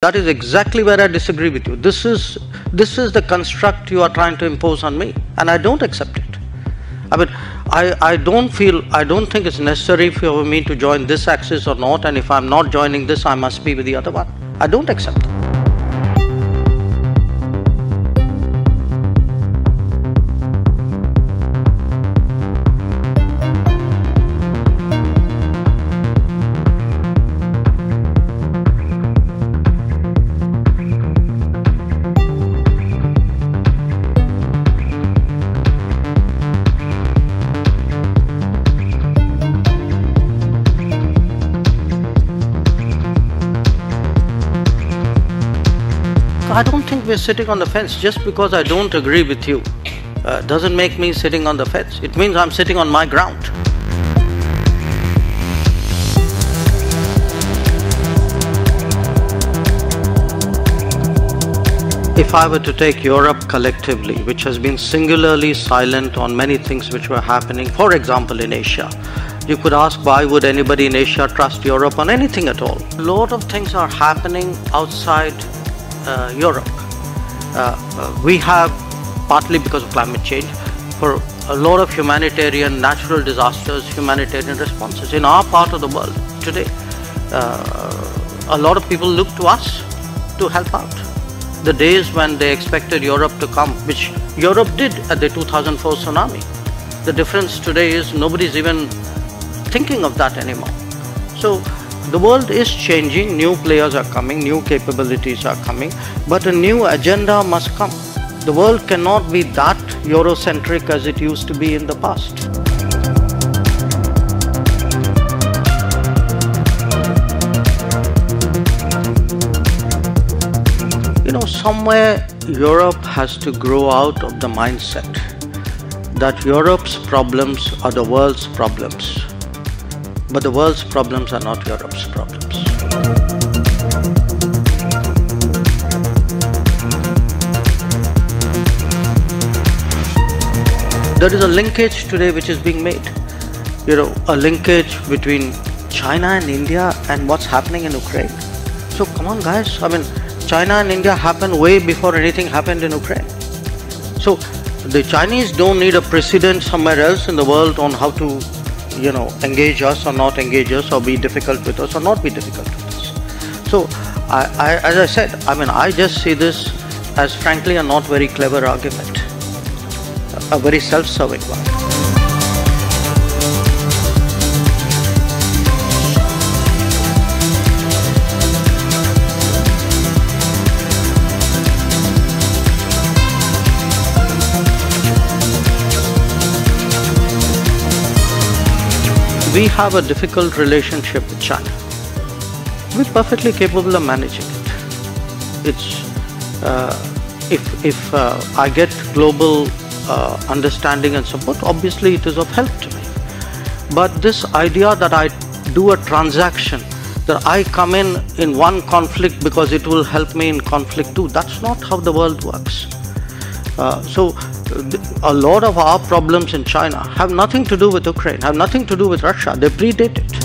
That is exactly where I disagree with you. This is this is the construct you are trying to impose on me, and I don't accept it. I mean, I, I don't feel I don't think it's necessary for me to join this axis or not, and if I'm not joining this, I must be with the other one. I don't accept that. I don't think we're sitting on the fence just because I don't agree with you. Uh, doesn't make me sitting on the fence. It means I'm sitting on my ground. If I were to take Europe collectively, which has been singularly silent on many things which were happening, for example, in Asia, you could ask why would anybody in Asia trust Europe on anything at all? A lot of things are happening outside Europe. Uh, uh, we have, partly because of climate change, for a lot of humanitarian natural disasters, humanitarian responses. In our part of the world today, uh, a lot of people look to us to help out. The days when they expected Europe to come, which Europe did at the 2004 tsunami, the difference today is nobody's even thinking of that anymore. So the world is changing, new players are coming, new capabilities are coming, but a new agenda must come. The world cannot be that Eurocentric as it used to be in the past. You know, somewhere Europe has to grow out of the mindset that Europe's problems are the world's problems. But the world's problems are not Europe's problems. There is a linkage today which is being made. You know, a linkage between China and India and what's happening in Ukraine. So come on guys, I mean China and India happened way before anything happened in Ukraine. So the Chinese don't need a precedent somewhere else in the world on how to, you know, engage us or not engage us or be difficult with us or not be difficult with us. So I, I as I said, I mean I just see this as frankly a not very clever argument, a very self-serving one. We have a difficult relationship with China. We're perfectly capable of managing it. It's uh, if if uh, I get global uh, understanding and support, obviously it is of help to me. But this idea that I do a transaction, that I come in in one conflict because it will help me in conflict two, that's not how the world works. Uh, so a lot of our problems in China have nothing to do with Ukraine, have nothing to do with Russia. They predate it.